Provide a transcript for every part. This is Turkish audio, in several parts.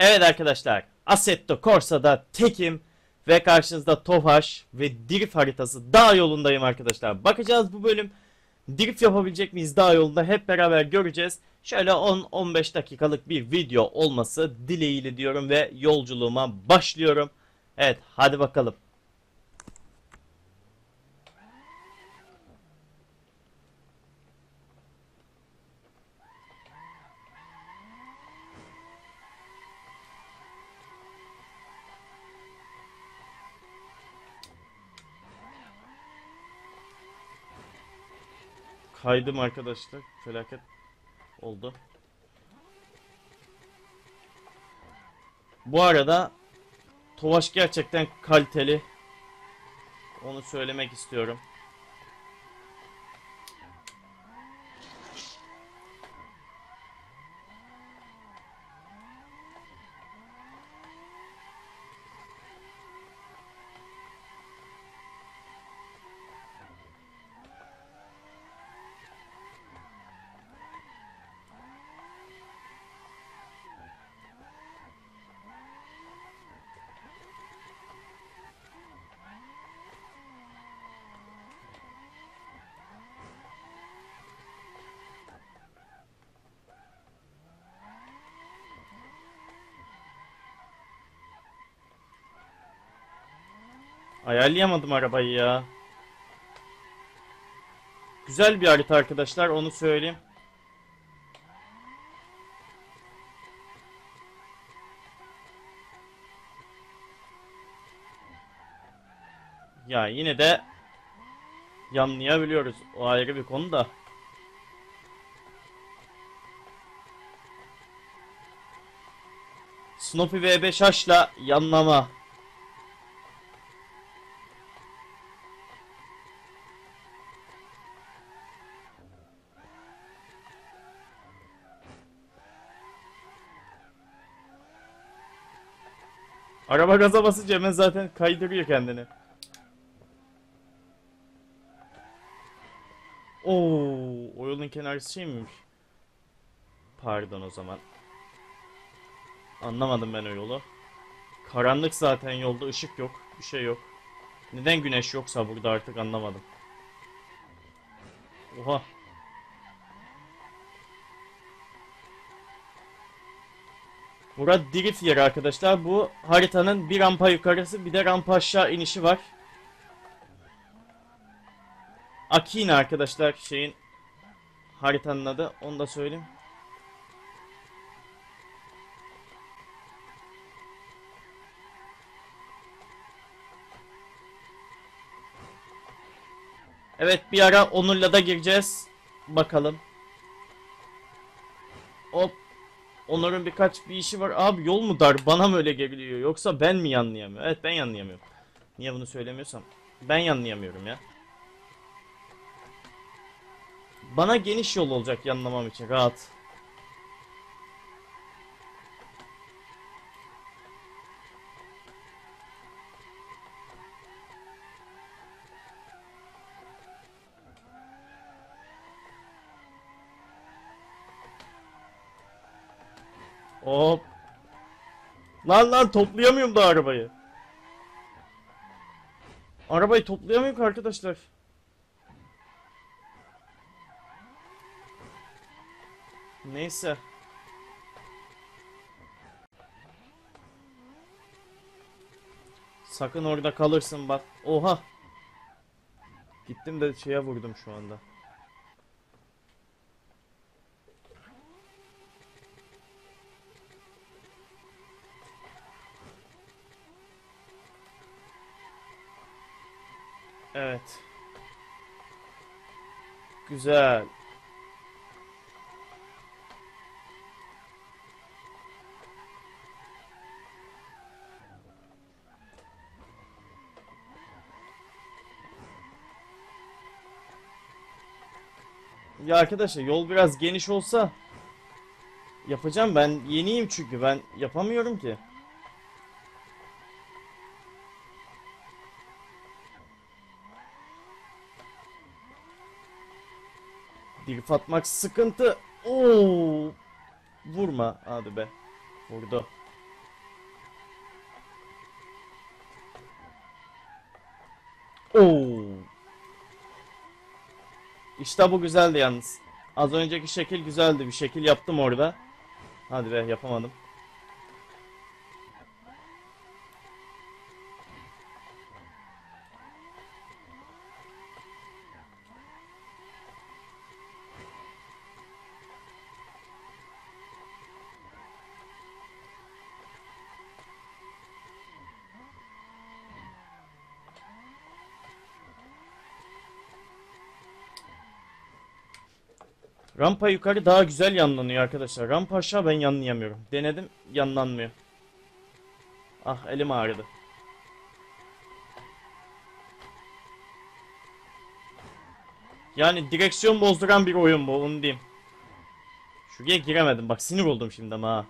Evet arkadaşlar, Assetto Corsa'da tekim ve karşınızda Tofaş ve Drift haritası dağ yolundayım arkadaşlar. Bakacağız bu bölüm drift yapabilecek miyiz dağ yolunda hep beraber göreceğiz. Şöyle 10-15 dakikalık bir video olması dileğiyle diyorum ve yolculuğuma başlıyorum. Evet hadi bakalım. Kaydım arkadaşlar. Felaket oldu. Bu arada Tovaş gerçekten kaliteli. Onu söylemek istiyorum. Ayarlayamadım arabayı ya. Güzel bir harita arkadaşlar onu söyleyeyim. Ya yine de yanlayabiliyoruz. O ayrı bir konu da. Snoopy V5H'la yanlama. Araba gaza basınca hemen zaten kaydırıyor kendini. Oo, o yolun kenarısı şey miymiş? Pardon o zaman. Anlamadım ben o yolu. Karanlık zaten yolda ışık yok, bir şey yok. Neden güneş yoksa burada artık anlamadım. Oha. Burada drift yeri arkadaşlar. Bu haritanın bir rampa yukarısı bir de rampa aşağı inişi var. Akina arkadaşlar şeyin haritanın adı. Onu da söyleyeyim. Evet bir ara Onur'la da gireceğiz. Bakalım. Hop. Onur'un birkaç bir işi var. Abi yol mu dar? Bana mı öyle geliyor? Yoksa ben mi yanlayamıyorum? Evet ben yanlayamıyorum. Niye bunu söylemiyorsam? Ben yanlayamıyorum ya. Bana geniş yol olacak yanlamam için. Rahat. Hop. Lan lan toplayamıyorum da arabayı. Arabayı toplayamıyorum ki arkadaşlar. Neyse. Sakın orada kalırsın bak. Oha. Gittim de şeye vurdum şu anda. Evet. Güzel. Ya arkadaşlar yol biraz geniş olsa yapacağım ben yeniyim çünkü ben yapamıyorum ki. Drift atmak sıkıntı. Oo. Vurma. Hadi be. Vurdu. Oo. İşte bu güzeldi yalnız. Az önceki şekil güzeldi. Bir şekil yaptım orada. Hadi be yapamadım. Rampa yukarı daha güzel yanlanıyor arkadaşlar. Rampa aşağı ben yanlayamıyorum. Denedim yanlanmıyor. Ah elim ağrıdı. Yani direksiyon bozduran bir oyun bu onu diyeyim. Şuraya giremedim bak sinir oldum şimdi ama ha.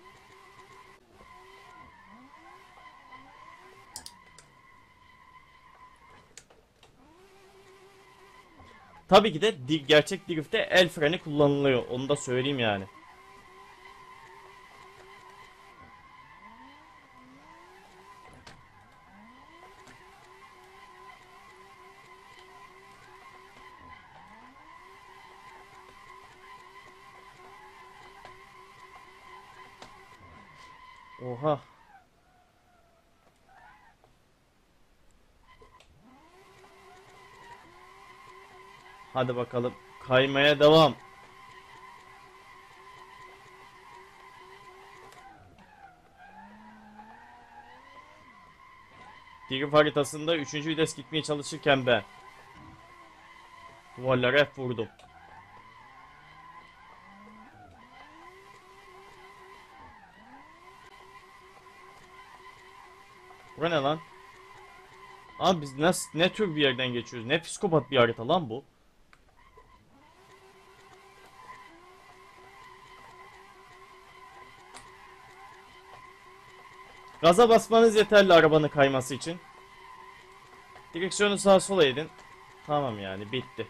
Tabii ki de gerçek drift'te el freni kullanılıyor. Onu da söyleyeyim yani. Oha. Hadi bakalım. Kaymaya devam. Drift haritasında 3. vites gitmeye çalışırken ben. Duvarlara hep vurdum. Bu ne lan? Abi biz nasıl, ne tür bir yerden geçiyoruz? Ne psikopat bir harita lan bu? Gaza basmanız yeterli arabanın kayması için. Direksiyonu sağa sola edin. Tamam yani bitti.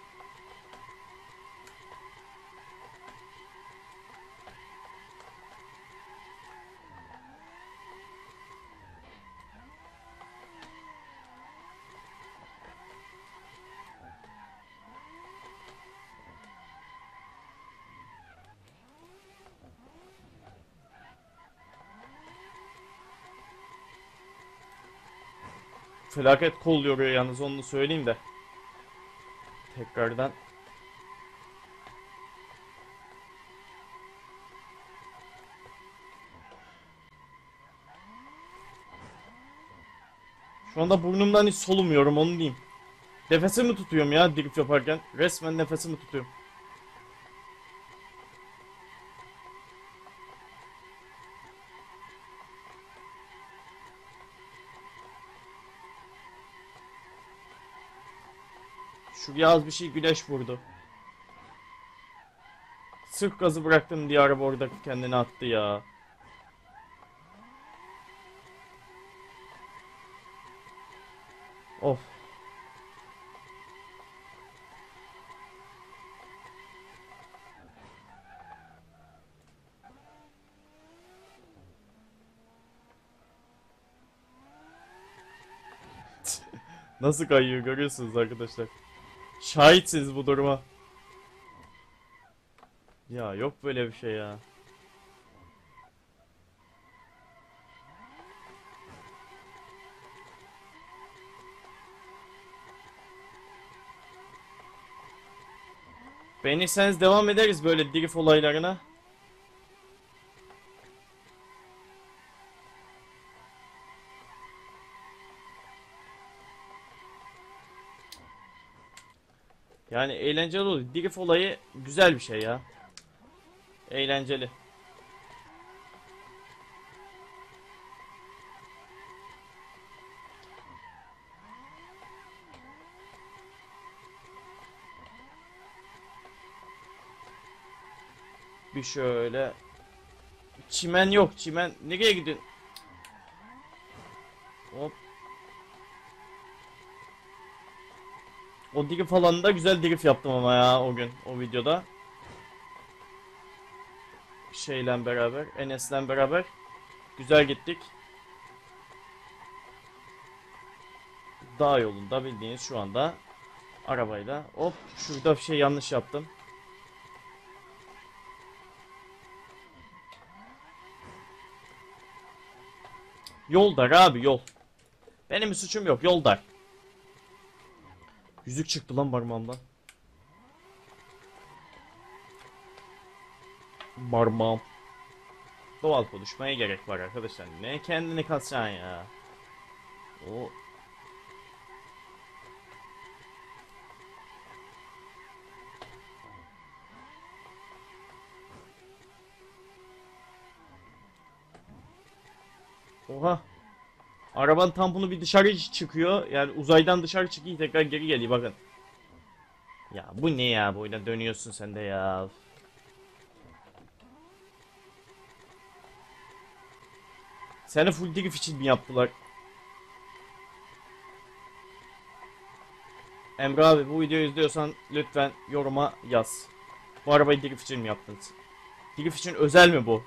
Felaket kol yoruyor yalnız onu söyleyeyim de. Tekrardan. Şu anda burnumdan hiç solumuyorum onu diyeyim. Nefesimi tutuyorum ya drift yaparken. Resmen nefesimi tutuyorum. Şuraya az bir şey güneş vurdu. Sırf gazı bıraktım diye araba orada kendini attı ya. Of. Nasıl kayıyor görüyorsunuz arkadaşlar. Şahitsiniz bu duruma. Ya yok böyle bir şey ya. Beğenirseniz devam ederiz böyle drift olaylarına. Yani eğlenceli oluyor. Drift olayı güzel bir şey ya. Eğlenceli. Bir şöyle. Çimen yok. Çimen nereye gidiyorsun? Hop. O drift alanında güzel drift yaptım ama ya o gün o videoda. Şeyle beraber, Enes'le beraber güzel gittik. dağ yolunda bildiğiniz şu anda arabayla. Hop şurada bir şey yanlış yaptım. Yol dar abi yol. Benim bir suçum yok yol dar. Yüzük çıktı lan parmağımdan. Parmağım. Doğal konuşmaya gerek var arkadaşlar. Ne kendini kasacaksın ya. O Oha. Arabanın tamponu bir dışarı çıkıyor. Yani uzaydan dışarı çıkıyor tekrar geri geliyor bakın. Ya bu ne ya böyle dönüyorsun sen de ya. Seni full drift için mi yaptılar? Emre abi bu videoyu izliyorsan lütfen yoruma yaz. Bu arabayı drift için mi yaptınız? Drift için özel mi bu?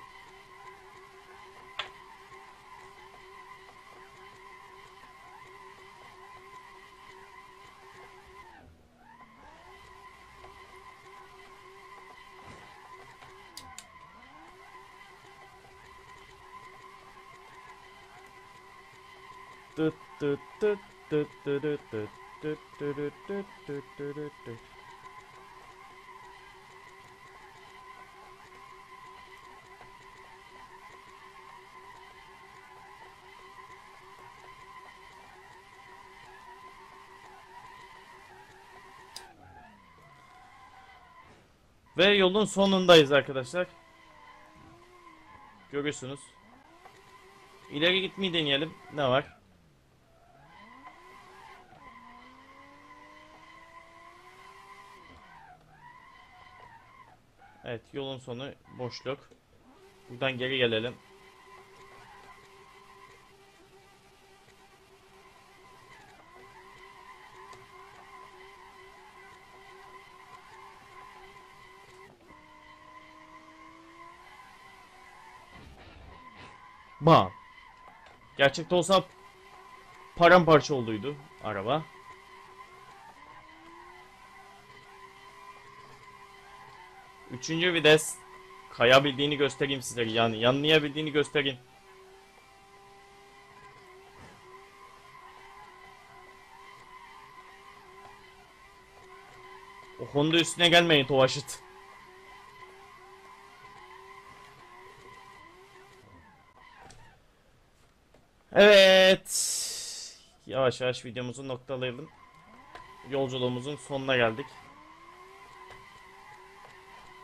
Ve yolun sonundayız arkadaşlar. Görüyorsunuz. İleri gitmeyi deneyelim. Ne var? Evet yolun sonu boşluk. Buradan geri gelelim. Bam. Gerçekte olsa paramparça olduydu araba. Üçüncü vites kayabildiğini göstereyim size yani yanlayabildiğini göstereyim. O Honda üstüne gelmeyin Tovaşıt. Evet. Yavaş yavaş videomuzu noktalayalım. Yolculuğumuzun sonuna geldik.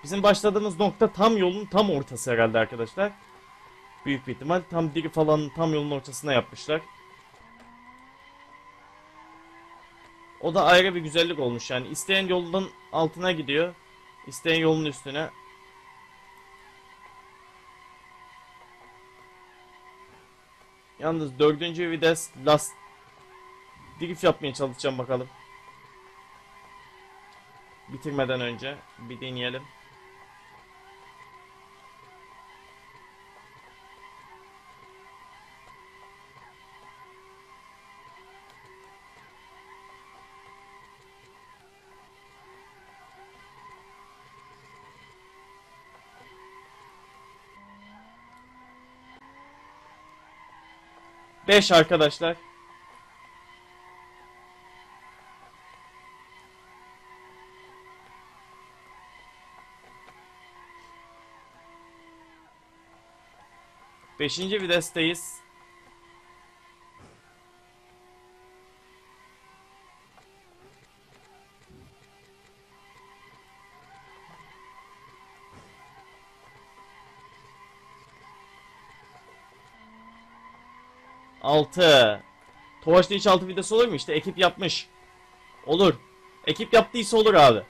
Bizim başladığımız nokta tam yolun tam ortası herhalde arkadaşlar. Büyük bir ihtimal tam diri falan tam yolun ortasına yapmışlar. O da ayrı bir güzellik olmuş yani. isteyen yolun altına gidiyor. isteyen yolun üstüne. Yalnız dördüncü vites last drift yapmaya çalışacağım bakalım. Bitirmeden önce bir deneyelim. 5 arkadaşlar. Beşinci videsteyiz. 6. Tovaçta hiç 6 vidası olur mu? İşte ekip yapmış. Olur. Ekip yaptıysa olur abi.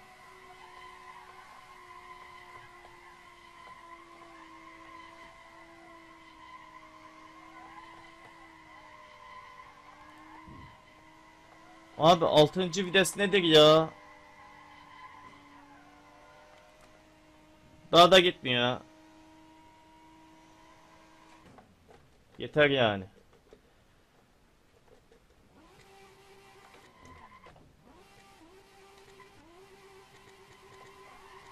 Abi 6. vites nedir ya? Daha da gitmiyor. Yeter yani.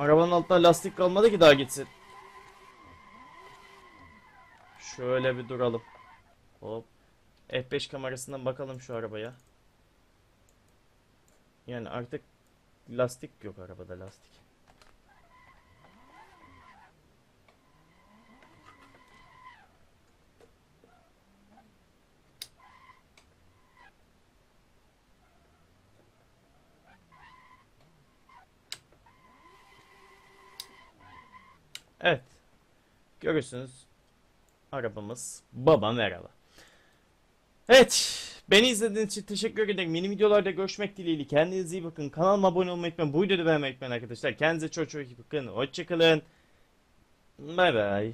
Arabanın altında lastik kalmadı ki daha gitsin. Şöyle bir duralım. Hop. F5 kamerasından bakalım şu arabaya. Yani artık lastik yok arabada lastik. Evet. Görürsünüz. Arabamız. Baba merhaba. Evet. Beni izlediğiniz için teşekkür ederim. Yeni videolarda görüşmek dileğiyle. Kendinize iyi bakın. Kanalıma abone olmayı unutmayın. Bu videoyu beğenmeyi unutmayın arkadaşlar. Kendinize çok çok iyi bakın. Hoşçakalın. Bay bay.